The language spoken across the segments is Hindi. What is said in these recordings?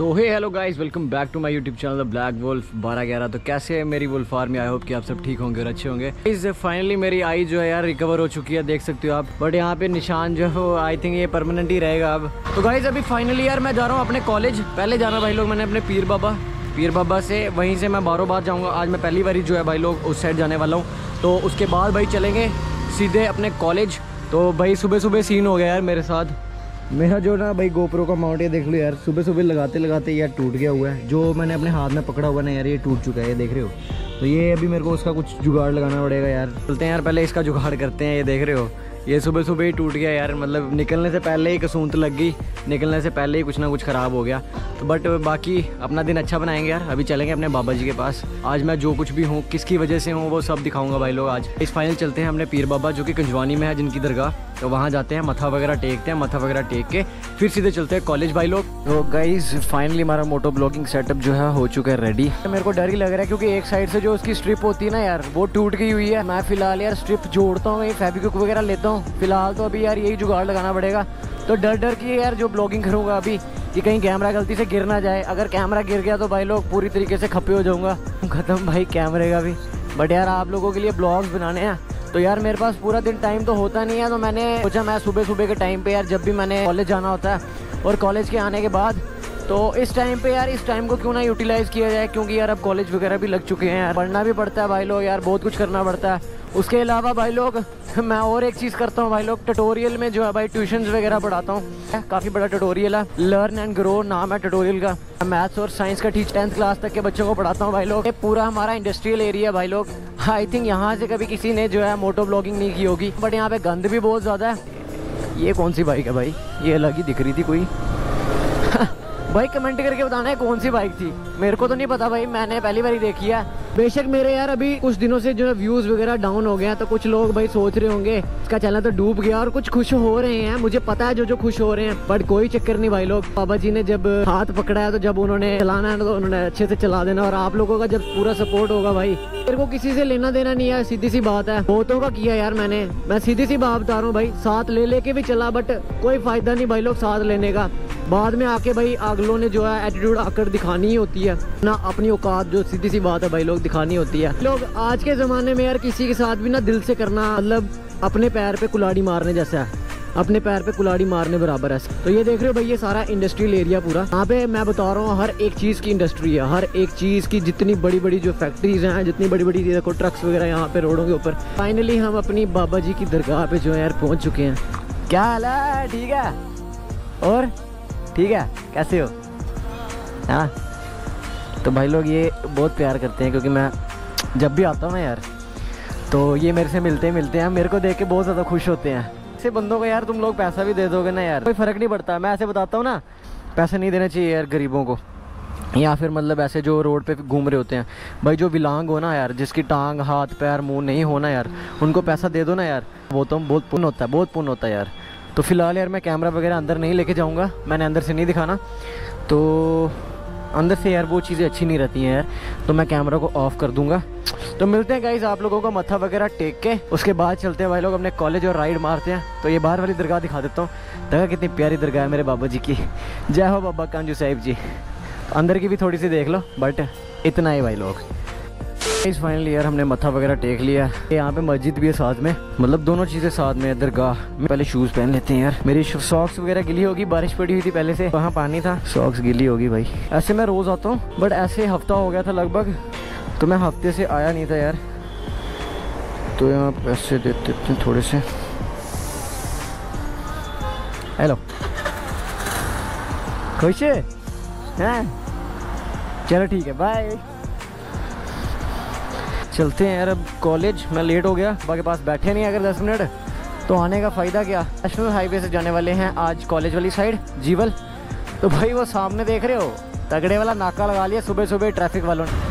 So hey hello guys welcome back to my YouTube channel Black Wolf बारह ग्यारह तो कैसे है मेरी वुल्फ आर्मी आई होप कि आप सब ठीक होंगे और अच्छे होंगे। इस फाइनली मेरी आई जो है यार रिकवर हो चुकी है, देख सकते हो आप। बट यहाँ पे निशान जो है आई थिंक ये परमानेंट ही रहेगा अब। तो गाइज़ अभी फाइनली यार मैं जा रहा हूँ अपने कॉलेज पहले जाना भाई लोग, मैंने अपने पीर बाबा। पीर बाबा से वहीं से मैं बारों बार जाऊँगा। आज मैं पहली बारी जो है भाई लोग, उस साइड जाने वाला हूँ। तो उसके बाद भाई चलेंगे सीधे अपने कॉलेज तो भाई सुबह सुबह सीन हो गया यार मेरे साथ। मेरा जो ना भाई गोप्रो का माउंट ये देख लो यार सुबह सुबह लगाते लगाते यार टूट गया हुआ है। जो मैंने अपने हाथ में पकड़ा हुआ ना यार, ये टूट चुका है, ये देख रहे हो? तो ये अभी मेरे को उसका कुछ जुगाड़ लगाना पड़ेगा यार। चलते हैं यार, पहले इसका जुगाड़ करते हैं, ये देख रहे हो? ये सुबह सुबह ही टूट गया यार मतलब निकलने से पहले ही कसूंत लग गई, निकलने से पहले ही कुछ ना कुछ ख़राब हो गया। तो बट बाकी अपना दिन अच्छा बनाएँगे यार, अभी चलेंगे अपने बाबा जी के पास। आज मैं जो कुछ भी हूँ, किसकी वजह से हूँ, वो सब दिखाऊँगा भाई लोग आज। इस फाइनल चलते हैं अपने पीर बाबा, जो कि कंजवानी में है, जिनकी दरगाह। तो वहाँ जाते हैं मथा वगैरह टेकते हैं मथा वगैरह टेक के फिर सीधे चलते हैं कॉलेज भाई लोग तो गाइज़ फाइनली हमारा मोटो ब्लॉगिंग सेटअप जो है हो चुका है रेडी मेरे को डर ही लग रहा है क्योंकि एक साइड से जो उसकी स्ट्रिप होती है ना यार वो टूट गई हुई है। मैं फ़िलहाल यार स्ट्रिप जोड़ता हूँ फेबिक्विक वगैरह लेता हूँ। फ़िलहाल तो अभी यार यही जुगाड़ लगाना पड़ेगा। तो डर डर की यार जो ब्लॉगिंग करूँगा अभी कि कहीं कैमरा गलती से गिर ना जाए। अगर कैमरा गिर गया तो भाई लोग पूरी तरीके से खपे हो जाऊँगा। ख़त्म भाई कैमरे का भी। बट यार आप लोगों के लिए ब्लॉग्स बनाने हैं। तो यार मेरे पास पूरा दिन टाइम तो होता नहीं है तो मैंने सोचा मैं सुबह सुबह के टाइम पे यार जब भी मैंने कॉलेज जाना होता है और कॉलेज के आने के बाद तो इस टाइम पे यार, इस टाइम को क्यों ना यूटिलाइज़ किया जाए? क्योंकि यार अब कॉलेज वगैरह भी लग चुके हैं यार। पढ़ना भी पड़ता है भाई लोग, यार बहुत कुछ करना पड़ता है। उसके अलावा भाई लोग, मैं और एक चीज़ करता हूँ भाई लोग ट्यूटोरियल में जो है भाई ट्यूशन वगैरह पढ़ाता हूँ। काफ़ी बड़ा ट्यूटोरियल है। लर्न एंड ग्रो नाम है ट्यूटोरियल का। मैथ्स और साइंस का टीच टेंथ क्लास तक के बच्चों को पढ़ाता हूँ भाई लोग। ये पूरा हमारा इंडस्ट्रियल एरिया भाई लोग। आई थिंक यहाँ से कभी किसी ने जो है मोटो ब्लॉगिंग नहीं की होगी। बट यहाँ पे गंद भी बहुत ज़्यादा है। ये कौन सी बाइक है भाई? ये अलग ही दिख रही थी कोई। भाई कमेंट करके बताना है कौन सी बाइक थी। मेरे को तो नहीं पता भाई, मैंने पहली बार देखी है। बेशक मेरे यार अभी कुछ दिनों से जो है व्यूज़ वगैरह डाउन हो गया तो कुछ लोग भाई सोच रहे होंगे, इसका चैनल तो डूब गया और कुछ खुश हो रहे हैं। मुझे पता है जो जो खुश हो रहे हैं बट कोई चक्कर नहीं भाई लोग। बाबा जी ने जब हाथ पकड़ा है तो जब उन्होंने चलाना है तो उन्होंने अच्छे से चला देना और आप लोगों का जब पूरा सपोर्ट होगा भाई, मेरे को किसी से लेना देना नहीं है, सीधी सी बात है। बहुतों का किया यार मैंने। मैं सीधी सी बात बता रहा हूँ भाई, साथ ले लेके भी चला बट कोई फ़ायदा नहीं भाई लोग साथ लेने का। बाद में आके भाई अगलों ने जो है एटीट्यूड आकर दिखानी ही होती है। ना अपनी औकात, जो सीधी सी बात है भाई, लोग दिखानी होती है। लोग आज के ज़माने में यार किसी के साथ भी ना दिल से करना मतलब अपने पैर पे कुलाड़ी मारने जैसा है। अपने पैर पे कुलाड़ी मारने बराबर है। तो ये देख रहे हो भाई, ये सारा इंडस्ट्रियल एरिया पूरा। यहाँ पे मैं बता रहा हूँ, हर एक चीज़ की इंडस्ट्री है। हर एक चीज़ की जितनी बड़ी बड़ी जो फैक्ट्रीज हैं, जितनी बड़ी बड़ी देखो ट्रक्स वगैरह यहाँ पे रोडों के ऊपर। फाइनली हम अपनी बाबा जी की दरगाह पे जो है यार पहुँच चुके हैं। क्या हाल है? ठीक है? और ठीक है? कैसे हो? हाँ? तो भाई लोग ये बहुत प्यार करते हैं क्योंकि मैं जब भी आता हूँ ना यार तो ये मेरे से मिलते मिलते हैं। मेरे को देख के बहुत ज़्यादा खुश होते हैं। ऐसे बंदों को यार तुम लोग पैसा भी दे दोगे ना यार। कोई फ़र्क नहीं पड़ता। मैं ऐसे बताता हूँ ना, पैसे नहीं देने चाहिए यार गरीबों को। या फिर मतलब ऐसे जो रोड पे घूम रहे होते हैं। भाई जो विलांग हो ना यार, जिसकी टांग, हाथ, पैर, मुँह नहीं होना यार, उनको पैसा दे दो ना यार। वो तो बहुत पुण्य होता है, बहुत पुण्य होता है यार। तो फ़िलहाल यार मैं कैमरा वगैरह अंदर नहीं लेके जाऊँगा। मैंने अंदर से नहीं दिखाना। तो अंदर से यार वो चीज़ें अच्छी नहीं रहती हैं यार। तो मैं कैमरा को ऑफ़ कर दूँगा। तो मिलते हैं गाइज़ आप लोगों को मत्था वगैरह टेक के। उसके बाद चलते हैं भाई लोग अपने कॉलेज और राइड मारते हैं। तो ये बाहर वाली दरगाह दिखा देता हूँ। दगा कितनी प्यारी दरगाह है मेरे बाबा जी की। जय हो बाबा कांजू साहिब जी। अंदर की भी थोड़ी सी देख लो बट इतना ही भाई लोग। इस फाइनली यार हमने मत्था वगैरह टेक लिया है। यहाँ पे मस्जिद भी है साथ में। मतलब दोनों चीज़ें साथ में दरगाह। में पहले शूज़ पहन लेते हैं यार। मेरी सॉक्स वगैरह गिली होगी, बारिश पड़ी हुई थी पहले से। वहाँ पानी था। सॉक्स गिली होगी भाई। ऐसे मैं रोज़ आता हूँ बट ऐसे हफ़्ता हो गया था लगभग। तो मैं हफ़्ते से आया नहीं था यार। तो यहाँ पैसे देते थे थोड़े से। हेलो खुश है? चलो ठीक है बाय चलते हैं यार अब कॉलेज मैं लेट हो गया, बाकी पास बैठे नहीं अगर 10 मिनट। तो आने का फ़ायदा क्या? नेशनल हाईवे से जाने वाले हैं आज कॉलेज वाली साइड जीवल। तो भाई वो सामने देख रहे हो? तगड़े वाला नाका लगा लिया सुबह सुबह ट्रैफ़िक वालों ने।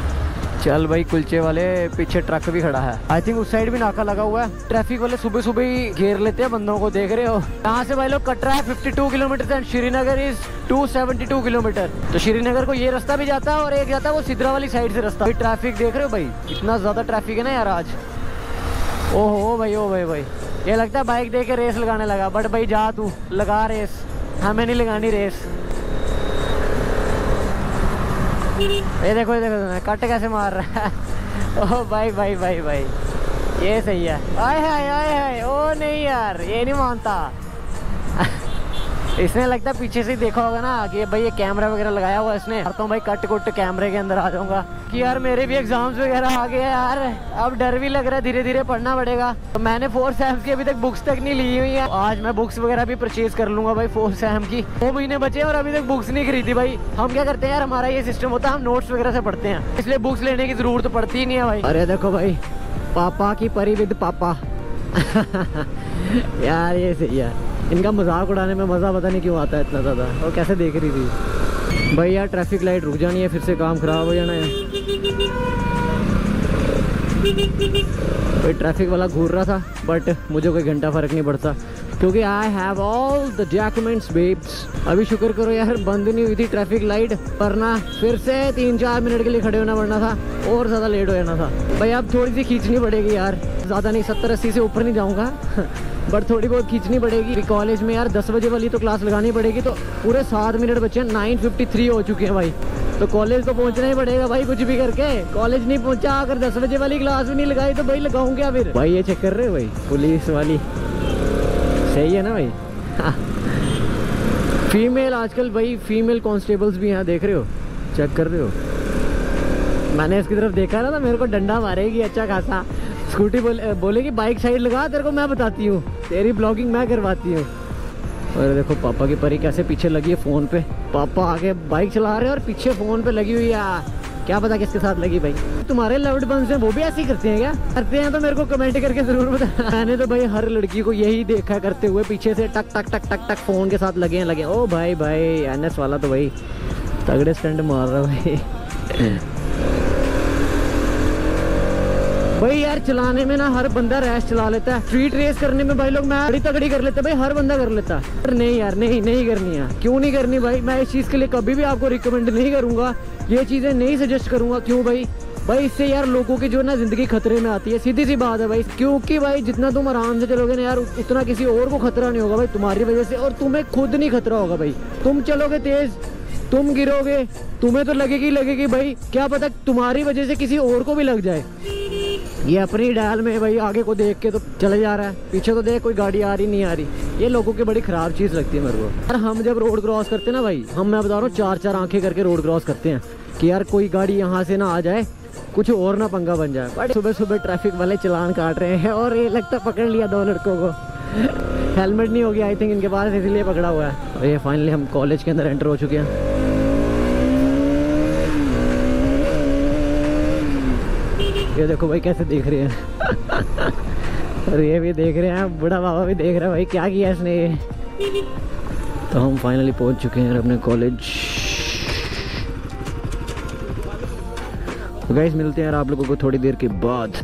चल भाई, कुलचे वाले पीछे ट्रक भी खड़ा है। आई थिंक उस साइड भी नाका लगा हुआ है। ट्रैफ़िक वाले सुबह सुबह ही घेर लेते हैं, बंदों को देख रहे हो। यहाँ से भाई लोग कटरा है 52 kilometre and Srinagar is 272 kilometre तो श्रीनगर को ये रास्ता भी जाता है और एक जाता है वो सिद्रा वाली साइड से रास्ता। ट्रैफ़िक देख रहे हो भाई? इतना ज़्यादा ट्रैफ़िक है ना यार आज। ओहो भाई, ओ भाई भाई। ये लगता है बाइक दे के रेस लगाने लगा बट भाई जा तू, लगा रेस हमें नहीं लगानी रेस ये देखो देखो कट कैसे मार रहा है? ओ भाई भाई भाई भाई। ये सही है। आए हाय आए हाय। ओ नहीं यार, ये नहीं मानता। इसने लगता है पीछे से देखा होगा ना, कि भाई ये कैमरा वगैरह लगाया हुआ इसने। हूँ भाई कट कुट कैमरे के अंदर आ जाऊँगा। कि यार, मेरे भी एग्ज़ाम्स वगैरह आ गए यार। अब डर भी लग रहा है धीरे धीरे पढ़ना पड़ेगा। तो मैंने फोर सैम की अभी तक बुक्स तक नहीं ली हुई है। आज मैं बुक्स वगैरह भी परचेज कर लूँगा भाई फोर सैम की। दो महीने बचे और अभी तक बुक्स नहीं खरीदी भाई। हम क्या करते हैं यार, हमारा ये सिस्टम होता है, हम नोट्स वगैरह से पढ़ते हैं। इसलिए बुक्स लेने की ज़रूरत तो पड़ती ही नहीं है भाई। अरे देखो भाई, पापा की परी विद पापा। यार, ये सही है। इनका मज़ाक उड़ाने में मज़ा पता नहीं क्यों आता है इतना ज़्यादा। और कैसे देख रही थी? भाई यार ट्रैफ़िक लाइट रुक जानी है, फिर से काम ख़राब हो जाना है। भाई ट्रैफ़िक वाला घूर रहा था बट मुझे कोई घंटा फ़र्क नहीं पड़ता। क्योंकि I have all the documents babes अभी शुक्र करो यार, बंद नहीं हुई थी ट्रैफ़िक लाइट वरना फिर से तीन चार मिनट के लिए खड़े होना पड़ना था, और ज़्यादा लेट हो जाना था। भाई, अब थोड़ी सी खींचनी पड़ेगी यार। ज़्यादा नहीं, सत्तर अस्सी से ऊपर नहीं जाऊँगा। बट थोड़ी बहुत खींचनी पड़ेगी। कॉलेज में यार दस बजे वाली तो क्लास लगानी पड़ेगी तो पूरे सात मिनट बचे नाइन फिफ्टी थ्री हो चुके हैं भाई। तो कॉलेज तो पहुँचना ही पड़ेगा भाई कुछ भी करके। कॉलेज नहीं पहुँचा, अगर दस बजे वाली क्लास भी नहीं लगाई तो भाई लगाऊँ क्या फिर। भाई ये चेक कर रहे हो भाई पुलिस वाली। सही है ना भाई? फीमेल आजकल भाई फीमेल कांस्टेबल्स भी यहाँ देख रहे हो चेक कर रहे हो। मैंने इसकी तरफ़ देखा ना तो मेरे को डंडा मारेगी अच्छा खासा। स्कूटी बोले बोलेगी बाइक साइड लगा, तेरे को मैं बताती हूँ। तेरी ब्लॉगिंग मैं करवाती हूँ। और देखो, पापा की परी कैसे पीछे लगी है फ़ोन पे। पापा आगे बाइक चला रहे हैं और पीछे फ़ोन पे लगी हुई है। क्या पता किसके साथ लगी भाई। तुम्हारे लव्ड बंस हैं, वो भी ऐसे ही करते हैं क्या? करते हैं तो मेरे को कमेंट करके ज़रूर बता। मैंने तो भाई हर लड़की को यही देखा करते हुए, पीछे से टक टक टक टक टक फ़ोन के साथ लगे हैं, लगे ओ भाई भाई एन वाला तो भाई तगड़े स्टंट मार रहा भाई। भाई यार, चलाने में ना हर बंदा रैश चला लेता है। स्ट्रीट रेस करने में भाई लोग, मैं बड़ी तगड़ी कर लेते भाई, हर बंदा कर लेता। है नहीं यार, नहीं नहीं करनी है क्यों नहीं करनी भाई? मैं इस चीज़ के लिए कभी भी आपको रिकमेंड नहीं करूँगा। ये चीज़ें नहीं सजेस्ट करूँगा। क्यों भाई? भाई, इससे यार लोगों की जो ना ज़िंदगी खतरे में आती है। सीधी सी बात है भाई। क्योंकि भाई, जितना तुम आराम से चलोगे ना यार, उतना किसी और को खतरा नहीं होगा भाई, तुम्हारी वजह से। और तुम्हें खुद नहीं खतरा होगा भाई। तुम चलोगे तेज, तुम गिरोगे, तुम्हें तो लगेगी लगेगी भाई। क्या पता तुम्हारी वजह से किसी और को भी लग जाए। ये अपनी डाल में भाई आगे को देख के तो चले जा रहा है। पीछे तो देख, कोई गाड़ी आ रही, नहीं आ रही। ये लोगों की बड़ी खराब चीज़ लगती है मेरे को। यार हम जब रोड क्रॉस करते हैं ना भाई, हम मैं बता रहा हूँ चार चार आँखें करके रोड क्रॉस करते हैं कि यार कोई गाड़ी यहाँ से ना आ जाए, कुछ और ना पंगा बन जाए। बट सुबह सुबह ट्रैफ़िक वाले चलान काट रहे हैं और ये लगता पकड़ लिया दो लड़कों को। हेलमेट नहीं होगी आई थिंक इनके पास, इसीलिए पकड़ा हुआ है। ये फाइनली हम कॉलेज के अंदर एंटर हो चुके हैं। ये देखो भाई कैसे देख रहे हैं। और ये भी देख रहे हैं बूढ़ा बाबा भी देख रहे है भाई, क्या किया इसने ये? तो हम फाइनली पहुँच चुके हैं अपने कॉलेज तो गाइस मिलते हैं आप लोगों को थोड़ी देर के बाद।